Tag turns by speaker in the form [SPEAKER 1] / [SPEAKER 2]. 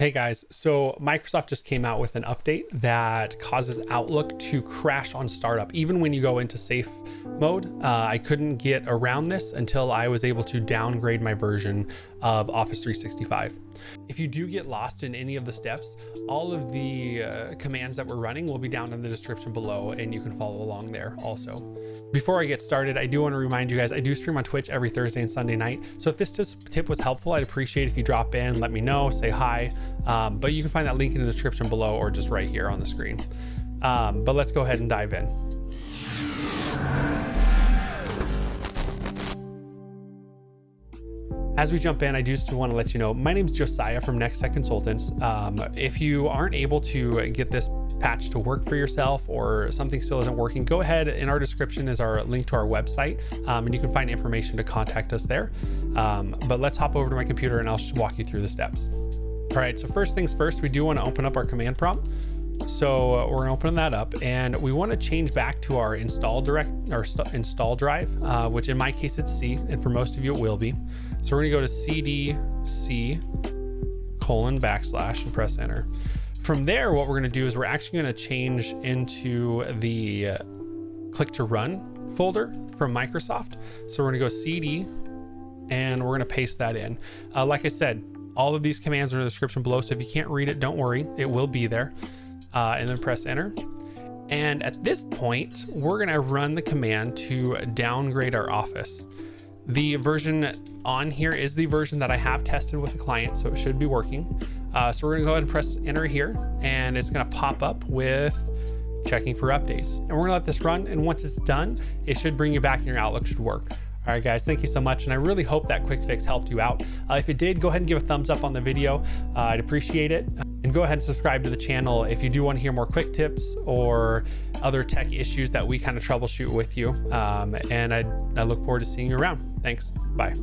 [SPEAKER 1] Hey guys, so Microsoft just came out with an update that causes Outlook to crash on startup. Even when you go into safe mode, uh, I couldn't get around this until I was able to downgrade my version of Office 365. If you do get lost in any of the steps, all of the uh, commands that we're running will be down in the description below and you can follow along there also. Before I get started, I do want to remind you guys, I do stream on Twitch every Thursday and Sunday night. So if this tip was helpful, I'd appreciate if you drop in, let me know, say hi. Um, but you can find that link in the description below or just right here on the screen. Um, but let's go ahead and dive in. As we jump in, I do just want to let you know, my name is Josiah from Next Tech Consultants. Um, if you aren't able to get this patch to work for yourself or something still isn't working, go ahead. In our description is our link to our website, um, and you can find information to contact us there. Um, but let's hop over to my computer and I'll walk you through the steps. All right, so first things first, we do want to open up our command prompt. So uh, we're gonna open that up and we wanna change back to our install direct or install drive, uh, which in my case it's C and for most of you it will be. So we're gonna go to CD C colon backslash and press enter. From there, what we're gonna do is we're actually gonna change into the uh, click to run folder from Microsoft. So we're gonna go CD and we're gonna paste that in. Uh, like I said, all of these commands are in the description below. So if you can't read it, don't worry, it will be there uh, and then press enter. And at this point, we're gonna run the command to downgrade our office. The version on here is the version that I have tested with the client, so it should be working. Uh, so we're gonna go ahead and press enter here, and it's gonna pop up with checking for updates. And we're gonna let this run, and once it's done, it should bring you back and your Outlook should work. All right, guys, thank you so much. And I really hope that quick fix helped you out. Uh, if it did, go ahead and give a thumbs up on the video. Uh, I'd appreciate it. And go ahead and subscribe to the channel if you do want to hear more quick tips or other tech issues that we kind of troubleshoot with you. Um, and I, I look forward to seeing you around. Thanks. Bye.